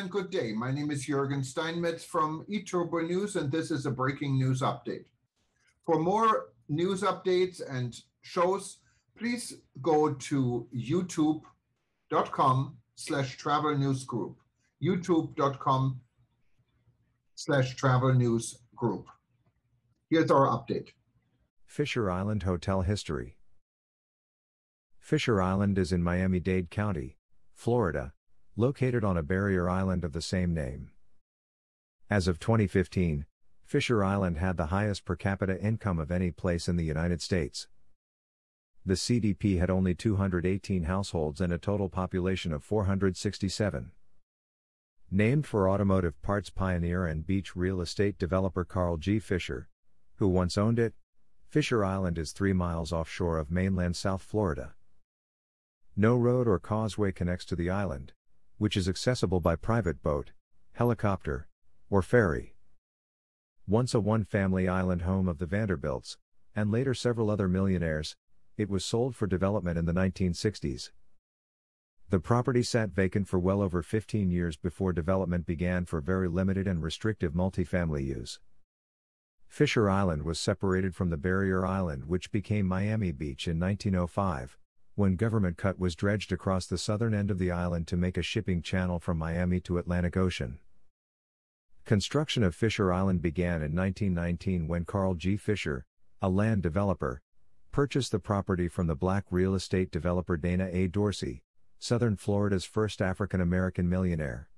and good day. My name is Jürgen Steinmetz from eTurbo News, and this is a breaking news update. For more news updates and shows, please go to youtube.com slash travel news group. youtube.com slash travel news group. Here's our update. Fisher Island Hotel History Fisher Island is in Miami Dade County, Florida, located on a barrier island of the same name. As of 2015, Fisher Island had the highest per capita income of any place in the United States. The CDP had only 218 households and a total population of 467. Named for automotive parts pioneer and beach real estate developer Carl G. Fisher, who once owned it, Fisher Island is three miles offshore of mainland South Florida. No road or causeway connects to the island, which is accessible by private boat, helicopter, or ferry. Once a one family island home of the Vanderbilts, and later several other millionaires, it was sold for development in the 1960s. The property sat vacant for well over 15 years before development began for very limited and restrictive multifamily use. Fisher Island was separated from the barrier island which became Miami Beach in 1905 when government cut was dredged across the southern end of the island to make a shipping channel from Miami to Atlantic Ocean. Construction of Fisher Island began in 1919 when Carl G. Fisher, a land developer, purchased the property from the black real estate developer Dana A. Dorsey, southern Florida's first African American millionaire.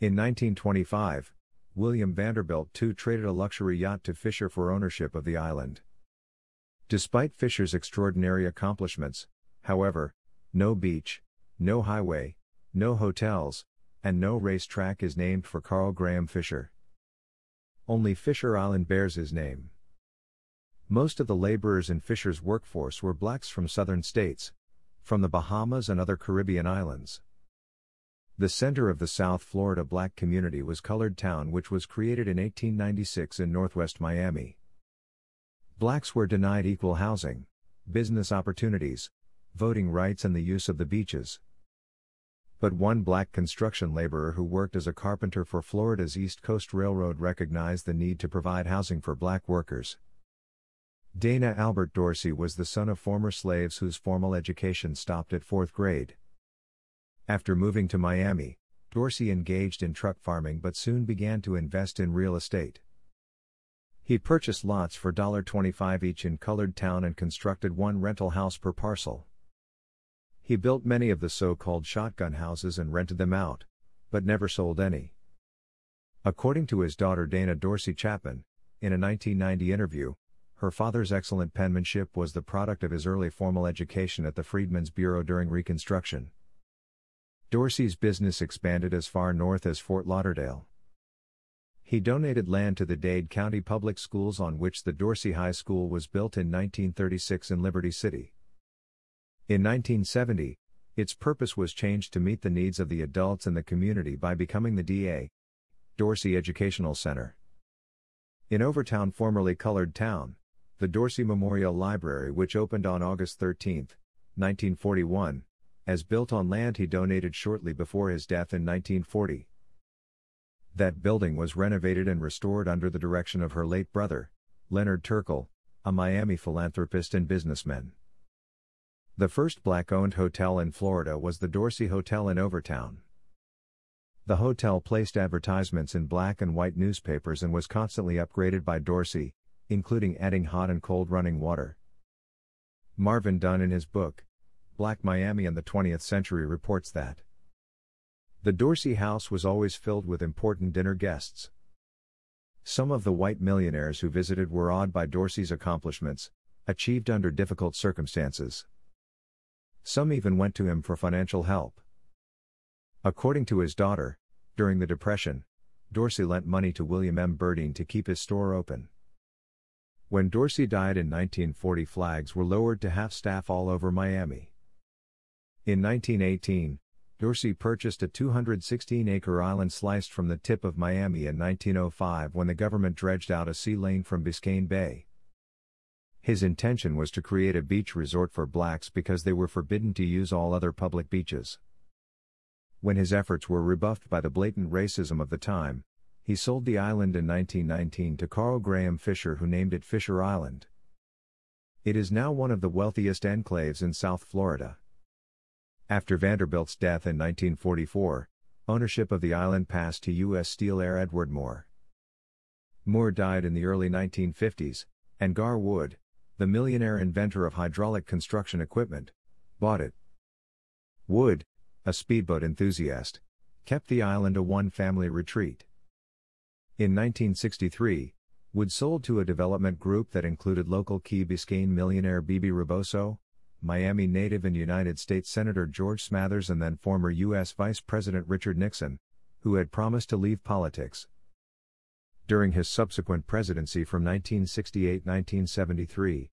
In 1925, William Vanderbilt II traded a luxury yacht to Fisher for ownership of the island. Despite Fisher's extraordinary accomplishments, however, no beach, no highway, no hotels, and no racetrack is named for Carl Graham Fisher. Only Fisher Island bears his name. Most of the laborers in Fisher's workforce were blacks from southern states, from the Bahamas and other Caribbean islands. The center of the South Florida black community was Colored Town, which was created in 1896 in northwest Miami. Blacks were denied equal housing, business opportunities, voting rights, and the use of the beaches. But one black construction laborer who worked as a carpenter for Florida's East Coast Railroad recognized the need to provide housing for black workers. Dana Albert Dorsey was the son of former slaves whose formal education stopped at fourth grade. After moving to Miami, Dorsey engaged in truck farming but soon began to invest in real estate. He purchased lots for $1.25 each in Colored Town and constructed one rental house per parcel. He built many of the so called shotgun houses and rented them out, but never sold any. According to his daughter Dana Dorsey Chapman, in a 1990 interview, her father's excellent penmanship was the product of his early formal education at the Freedmen's Bureau during Reconstruction. Dorsey's business expanded as far north as Fort Lauderdale. He donated land to the Dade County Public Schools on which the Dorsey High School was built in 1936 in Liberty City. In 1970, its purpose was changed to meet the needs of the adults in the community by becoming the D.A. Dorsey Educational Center. In Overtown, formerly Colored Town, the Dorsey Memorial Library, which opened on August 13, 1941, as built on land he donated shortly before his death in 1940. That building was renovated and restored under the direction of her late brother, Leonard Turkel, a Miami philanthropist and businessman. The first black owned hotel in Florida was the Dorsey Hotel in Overtown. The hotel placed advertisements in black and white newspapers and was constantly upgraded by Dorsey, including adding hot and cold running water. Marvin Dunn, in his book, Black Miami and the 20th Century, reports that the Dorsey house was always filled with important dinner guests. Some of the white millionaires who visited were awed by Dorsey's accomplishments, achieved under difficult circumstances. Some even went to him for financial help. According to his daughter, during the Depression, Dorsey lent money to William M. Burdine to keep his store open. When Dorsey died in 1940, flags were lowered to half staff all over Miami. In 1918, Dorsey purchased a 216 acre island sliced from the tip of Miami in 1905 when the government dredged out a sea lane from Biscayne Bay. His intention was to create a beach resort for blacks because they were forbidden to use all other public beaches. When his efforts were rebuffed by the blatant racism of the time, he sold the island in 1919 to Carl Graham Fisher, who named it Fisher Island. It is now one of the wealthiest enclaves in South Florida. After Vanderbilt's death in 1944, ownership of the island passed to U.S. Steel heir Edward Moore. Moore died in the early 1950s, and Gar Wood, the millionaire inventor of hydraulic construction equipment, bought it. Wood, a speedboat enthusiast, kept the island a one family retreat. In 1963, Wood sold to a development group that included local Key Biscayne millionaire Bibi Rebozo, Miami native and United States Senator George Smathers, and then former U.S. Vice President Richard Nixon, who had promised to leave politics. During his subsequent presidency from 1968 1973,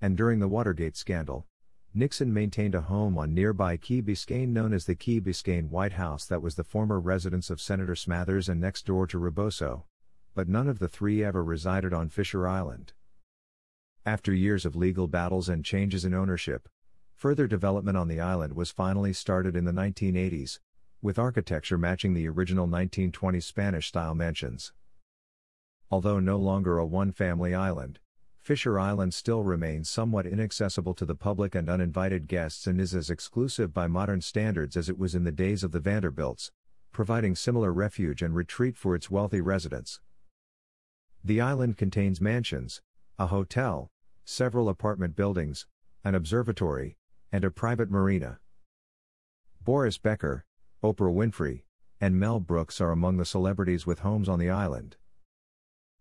and during the Watergate scandal, Nixon maintained a home on nearby Key Biscayne known as the Key Biscayne White House that was the former residence of Senator Smathers and next door to Rebozo. But none of the three ever resided on Fisher Island. After years of legal battles and changes in ownership, further development on the island was finally started in the 1980s, with architecture matching the original 1920 Spanish style mansions. Although no longer a one family island, Fisher Island still remains somewhat inaccessible to the public and uninvited guests and is as exclusive by modern standards as it was in the days of the Vanderbilts, providing similar refuge and retreat for its wealthy residents. The island contains mansions, a hotel, several apartment buildings, an observatory, and a private marina. Boris Becker, Oprah Winfrey, and Mel Brooks are among the celebrities with homes on the island.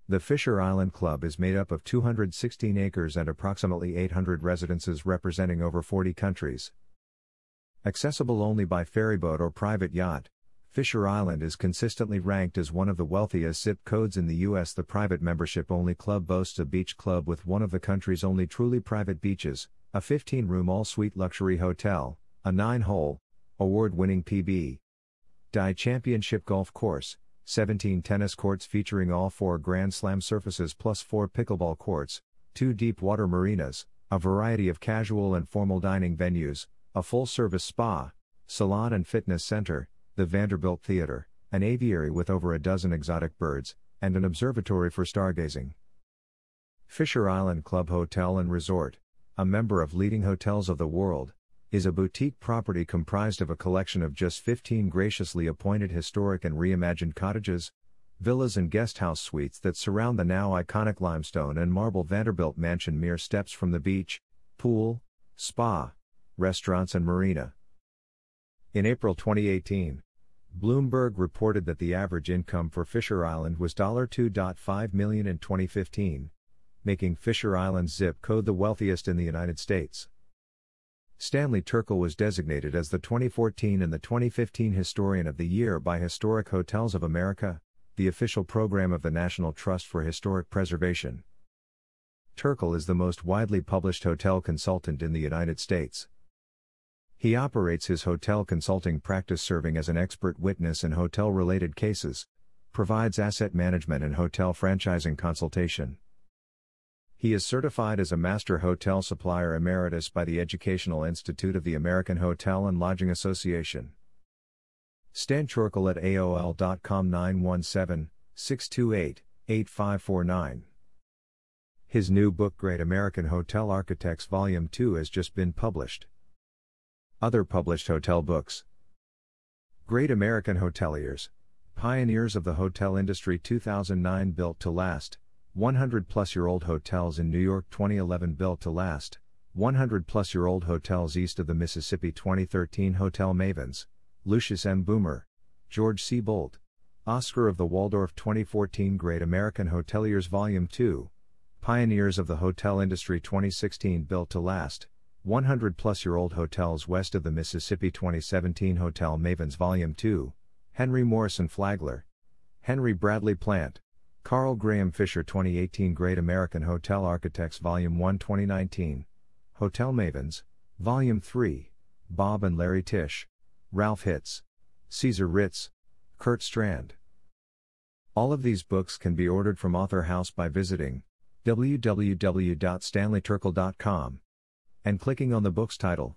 The Fisher Island Club is made up of 216 acres and approximately 800 residences representing over 40 countries. Accessible only by ferryboat or private yacht, Fisher Island is consistently ranked as one of the wealthiest zip codes in the U.S. The private membership only club boasts a beach club with one of the country's only truly private beaches, a 15 room all suite luxury hotel, a 9 hole, award winning P.B. Dye Championship Golf Course, 17 tennis courts featuring all four Grand Slam surfaces plus four pickleball courts, two deep water marinas, a variety of casual and formal dining venues, a full service spa, salon and fitness center, the Vanderbilt Theater, an aviary with over a dozen exotic birds, and an observatory for stargazing. Fisher Island Club Hotel and Resort, a member of leading hotels of the world, is a boutique property comprised of a collection of just 15 graciously appointed historic and reimagined cottages, villas, and guesthouse suites that surround the now iconic limestone and marble Vanderbilt mansion mere steps from the beach, pool, spa, restaurants, and marina. In April 2018, Bloomberg reported that the average income for Fisher Island was $2.5 million in 2015, making Fisher Island's zip code the wealthiest in the United States. Stanley Turkel was designated as the 2014 and the 2015 Historian of the Year by Historic Hotels of America, the official program of the National Trust for Historic Preservation. Turkel is the most widely published hotel consultant in the United States. He operates his hotel consulting practice serving as an expert witness in hotel related cases, provides asset management and hotel franchising consultation. He is certified as a Master Hotel Supplier Emeritus by the Educational Institute of the American Hotel and Lodging Association. Stan Turkel at AOL.com 917 628 8549. His new book Great American Hotel Architects Volume 2 has just been published. Other published hotel books Great American Hoteliers Pioneers of the Hotel Industry 2009 Built to Last 100 plus year old hotels in New York 2011 built to last, 100 plus year old hotels east of the Mississippi 2013 Hotel Mavens, Lucius M. Boomer, George C. Boldt, Oscar of the Waldorf 2014 Great American Hoteliers Volume 2, Pioneers of the Hotel Industry 2016 Built to Last, 100 plus year old hotels west of the Mississippi 2017 Hotel Mavens Volume 2, Henry Morrison Flagler, Henry Bradley Plant, Carl Graham Fisher 2018 Great American Hotel Architects Volume 1 2019, Hotel Mavens, Volume 3, Bob and Larry Tisch, Ralph Hitz, Caesar Ritz, Curt Strand. All of these books can be ordered from Author House by visiting www.stanleyturkel.com and clicking on the book's title.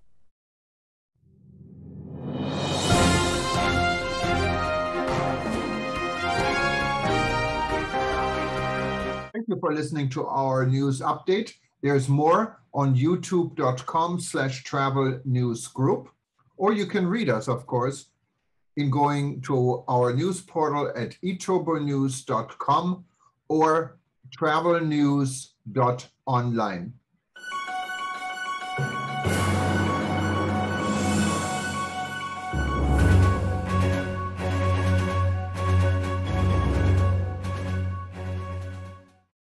Thank you for listening to our news update. There's more on youtube.com slash travel news group, or you can read us, of course, in going to our news portal at eturbonews.com or travelnews.online.